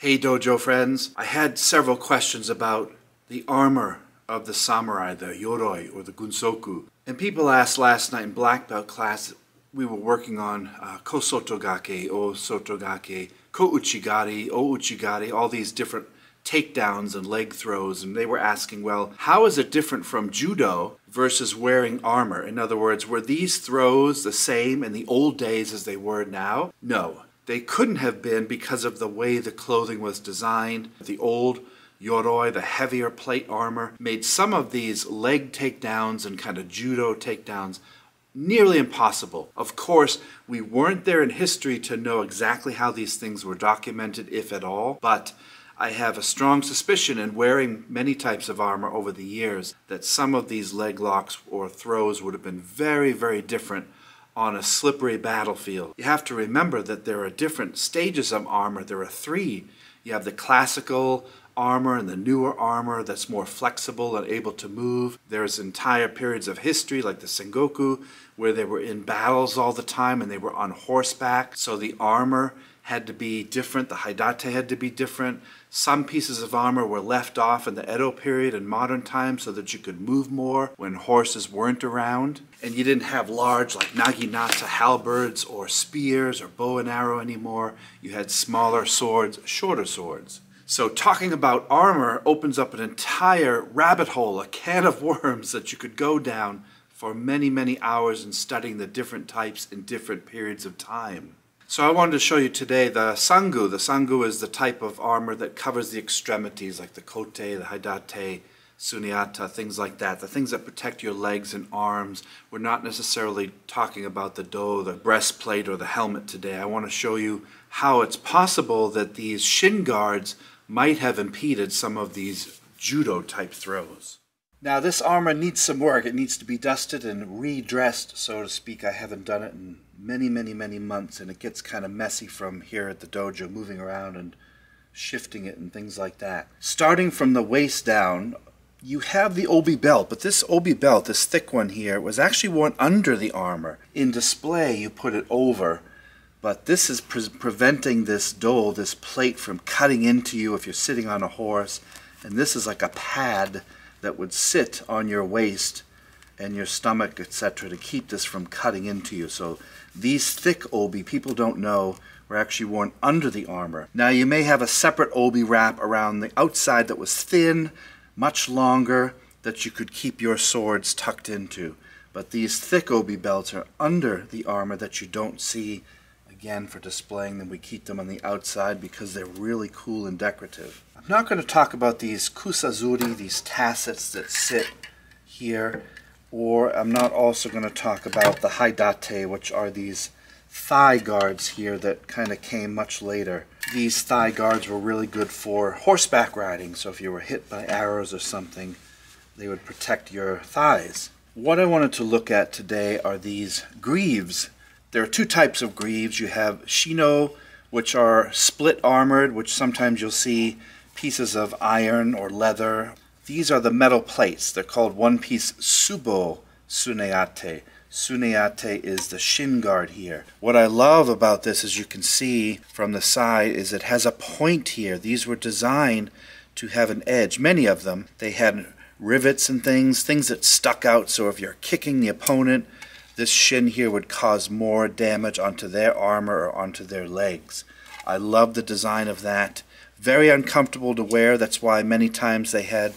Hey dojo friends, I had several questions about the armor of the samurai, the yoroi or the gusoku. And people asked last night in black belt class, we were working on uh, kosotogake, o sotogake, ko uchigari, o uchigari, all these different takedowns and leg throws. And they were asking, well, how is it different from judo versus wearing armor? In other words, were these throws the same in the old days as they were now? No. They couldn't have been because of the way the clothing was designed. The old Yoroi, the heavier plate armor, made some of these leg takedowns and kind of judo takedowns nearly impossible. Of course, we weren't there in history to know exactly how these things were documented, if at all, but I have a strong suspicion in wearing many types of armor over the years that some of these leg locks or throws would have been very, very different on a slippery battlefield. You have to remember that there are different stages of armor. There are three. You have the classical armor and the newer armor that's more flexible and able to move. There's entire periods of history like the Sengoku where they were in battles all the time and they were on horseback. So the armor had to be different, the haidate had to be different. Some pieces of armor were left off in the Edo period and modern times so that you could move more when horses weren't around. And you didn't have large, like naginata halberds or spears or bow and arrow anymore. You had smaller swords, shorter swords. So, talking about armor opens up an entire rabbit hole, a can of worms that you could go down for many, many hours in studying the different types in different periods of time. So I wanted to show you today the sangu. The sangu is the type of armor that covers the extremities like the kote, the haidate, suneate, things like that. The things that protect your legs and arms. We're not necessarily talking about the do, the breastplate, or the helmet today. I want to show you how it's possible that these shin guards might have impeded some of these judo type throws. Now this armor needs some work. It needs to be dusted and redressed, so to speak. I haven't done it in many, many, many months, and it gets kind of messy from here at the dojo, moving around and shifting it and things like that. Starting from the waist down, you have the obi belt, but this obi belt, this thick one here, was actually worn under the armor. In display, you put it over, but this is pre preventing this dole, this plate, from cutting into you if you're sitting on a horse. And this is like a pad that would sit on your waist and your stomach, etc., to keep this from cutting into you. So these thick obi, people don't know, were actually worn under the armor. Now you may have a separate obi wrap around the outside that was thin, much longer, that you could keep your swords tucked into. But these thick obi belts are under the armor that you don't see again for displaying them. We keep them on the outside because they're really cool and decorative. I'm not going to talk about these kusazuri, these tassets that sit here, or I'm not also going to talk about the haidate, which are these thigh guards here that kind of came much later. These thigh guards were really good for horseback riding, so if you were hit by arrows or something, they would protect your thighs. What I wanted to look at today are these greaves there are two types of greaves. You have shino, which are split armored, which sometimes you'll see pieces of iron or leather. These are the metal plates. They're called one piece subo suneate. Suneate is the shin guard here. What I love about this, as you can see from the side, is it has a point here. These were designed to have an edge. Many of them, they had rivets and things, things that stuck out. So if you're kicking the opponent, this shin here would cause more damage onto their armor or onto their legs. I love the design of that. Very uncomfortable to wear. That's why many times they had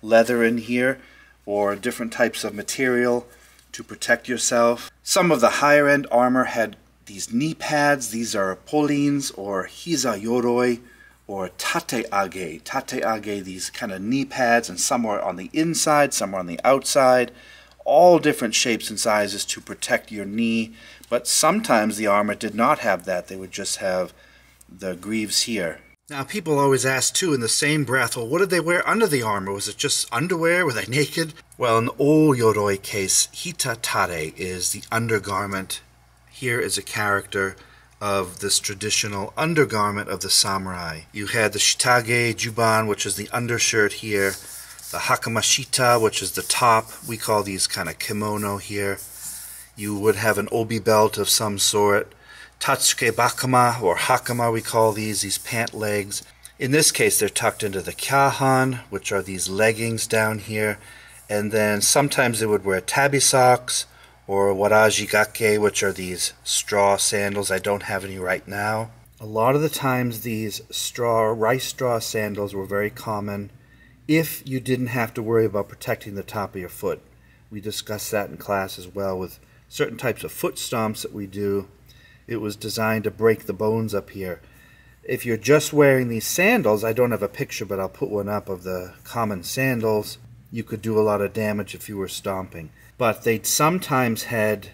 leather in here or different types of material to protect yourself. Some of the higher end armor had these knee pads. These are poleyns or hiza yoroi or tate age. Tate age, these kind of knee pads, and some are on the inside, some are on the outside all different shapes and sizes to protect your knee, but sometimes the armor did not have that. They would just have the greaves here. Now, people always ask, too, in the same breath, well, what did they wear under the armor? Was it just underwear? Were they naked? Well, in the O Yoroi case, hitatare is the undergarment. Here is a character of this traditional undergarment of the samurai. You had the shitage juban, which is the undershirt here, the hakamashita, which is the top. We call these kind of kimono here. You would have an obi belt of some sort. Tatsuke bakama or hakama, we call these, these pant legs. In this case, they're tucked into the kyahan, which are these leggings down here, and then sometimes they would wear tabi socks or warajigake, which are these straw sandals. I don't have any right now. A lot of the times, these straw, rice straw sandals were very common if you didn't have to worry about protecting the top of your foot. We discussed that in class as well with certain types of foot stomps that we do. It was designed to break the bones up here. If you're just wearing these sandals, I don't have a picture, but I'll put one up of the common sandals. You could do a lot of damage if you were stomping. But they sometimes had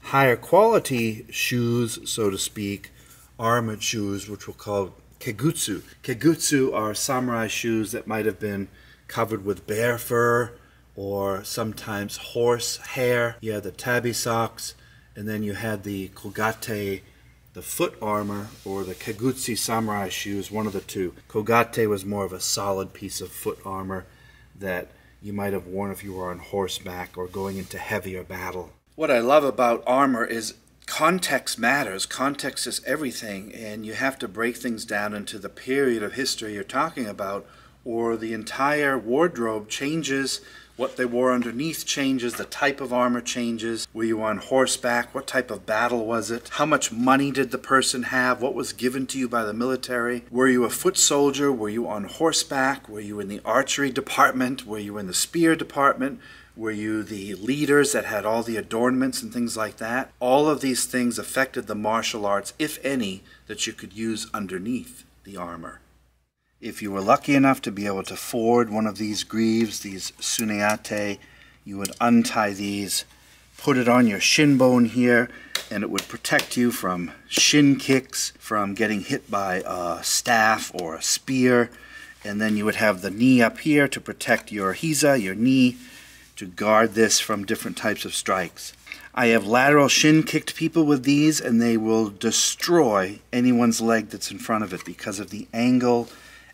higher quality shoes, so to speak, armored shoes, which were called kegutsu. Kegutsu are samurai shoes that might have been covered with bear fur or sometimes horse hair. You had the tabi socks, and then you had the kogake, the foot armor, or the kegutsu samurai shoes, one of the two. Kogake was more of a solid piece of foot armor that you might have worn if you were on horseback or going into heavier battle. What I love about armor is context matters. Context is everything, and you have to break things down into the period of history you're talking about, or the entire wardrobe changes. What they wore underneath changes, the type of armor changes. Were you on horseback? What type of battle was it? How much money did the person have? What was given to you by the military? Were you a foot soldier? Were you on horseback? Were you in the archery department? Were you in the spear department? Were you the leaders that had all the adornments and things like that? All of these things affected the martial arts, if any, that you could use underneath the armor. If you were lucky enough to be able to ford one of these greaves, these tsuneate, you would untie these, put it on your shin bone here, and it would protect you from shin kicks, from getting hit by a staff or a spear. And then you would have the knee up here to protect your hiza, your knee, to guard this from different types of strikes. I have lateral shin kicked people with these, and they will destroy anyone's leg that's in front of it because of the angle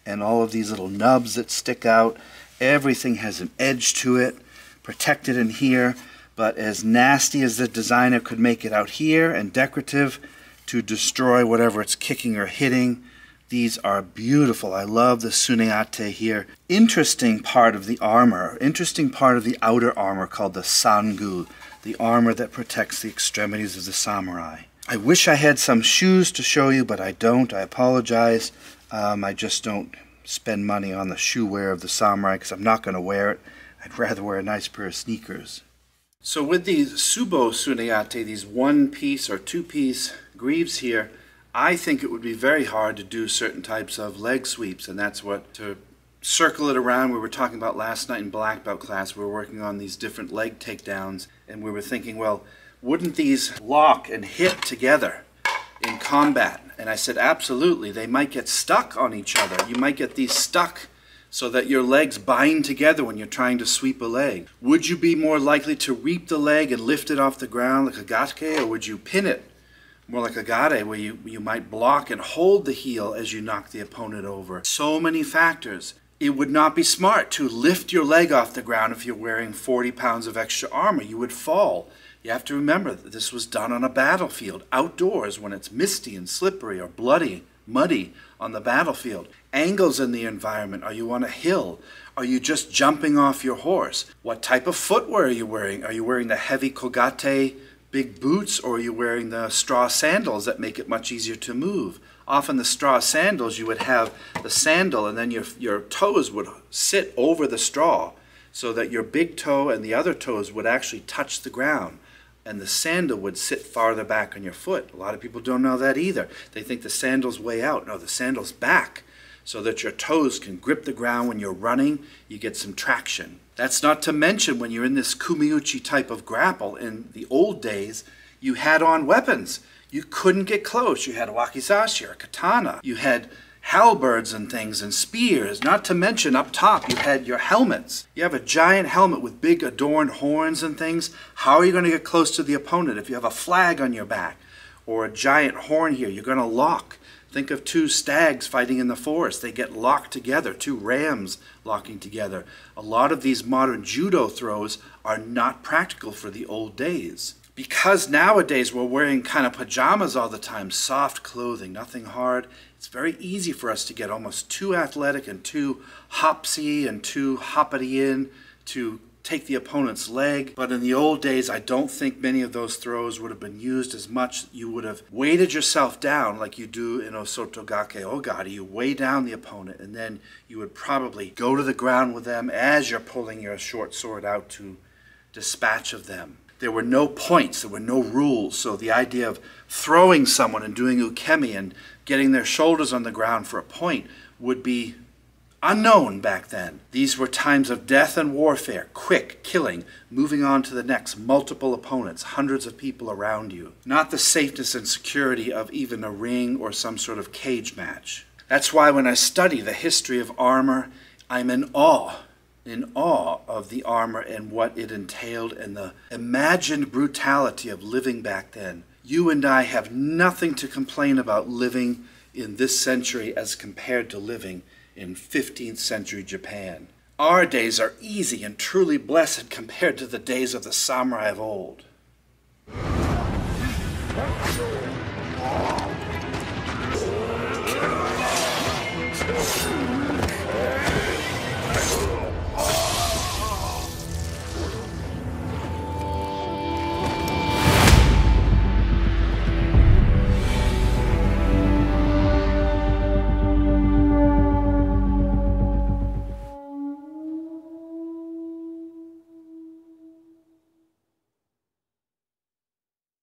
and all of these little nubs that stick out. Everything has an edge to it, protected in here, but as nasty as the designer could make it out here and decorative to destroy whatever it's kicking or hitting, these are beautiful. I love the Tsuneate here. Interesting part of the armor, interesting part of the outer armor called the Sangu, the armor that protects the extremities of the samurai. I wish I had some shoes to show you, but I don't. I apologize. Um, I just don't spend money on the shoe wear of the samurai because I'm not going to wear it. I'd rather wear a nice pair of sneakers. So with these Subo Tsuneate, these one-piece or two-piece greaves here, I think it would be very hard to do certain types of leg sweeps, and that's what to circle it around. We were talking about last night in black belt class. We were working on these different leg takedowns, and we were thinking, well, wouldn't these lock and hit together in combat? And I said, absolutely. They might get stuck on each other. You might get these stuck so that your legs bind together when you're trying to sweep a leg. Would you be more likely to reap the leg and lift it off the ground like a gatke, or would you pin it more like a gare where you, you might block and hold the heel as you knock the opponent over. So many factors. It would not be smart to lift your leg off the ground if you're wearing 40 pounds of extra armor. You would fall. You have to remember that this was done on a battlefield, outdoors when it's misty and slippery or bloody, muddy on the battlefield. Angles in the environment. Are you on a hill? Are you just jumping off your horse? What type of footwear are you wearing? Are you wearing the heavy kogake big boots or are you wearing the straw sandals that make it much easier to move? Often the straw sandals, you would have the sandal and then your, your toes would sit over the straw so that your big toe and the other toes would actually touch the ground and the sandal would sit farther back on your foot. A lot of people don't know that either. They think the sandal's way out. No, the sandal's back so that your toes can grip the ground when you're running. You get some traction. That's not to mention when you're in this kumiuchi type of grapple. In the old days, you had on weapons. You couldn't get close. You had a wakizashi or a katana. You had halberds and things and spears. Not to mention up top, you had your helmets. You have a giant helmet with big adorned horns and things. How are you going to get close to the opponent if you have a flag on your back or a giant horn here? You're going to lock. Think of two stags fighting in the forest. They get locked together, two rams locking together. A lot of these modern judo throws are not practical for the old days. Because nowadays we're wearing kind of pajamas all the time, soft clothing, nothing hard, it's very easy for us to get almost too athletic and too hopsy and too hoppity in to take the opponent's leg. But in the old days, I don't think many of those throws would have been used as much. You would have weighted yourself down like you do in Osotogake oh Ogari. You weigh down the opponent, and then you would probably go to the ground with them as you're pulling your short sword out to dispatch of them. There were no points, there were no rules. So the idea of throwing someone and doing ukemi and getting their shoulders on the ground for a point would be unknown back then. These were times of death and warfare, quick killing, moving on to the next, multiple opponents, hundreds of people around you. Not the safeness and security of even a ring or some sort of cage match. That's why when I study the history of armor, I'm in awe, in awe of the armor and what it entailed and the imagined brutality of living back then. You and I have nothing to complain about living in this century as compared to living in 15th century Japan. Our days are easy and truly blessed compared to the days of the samurai of old.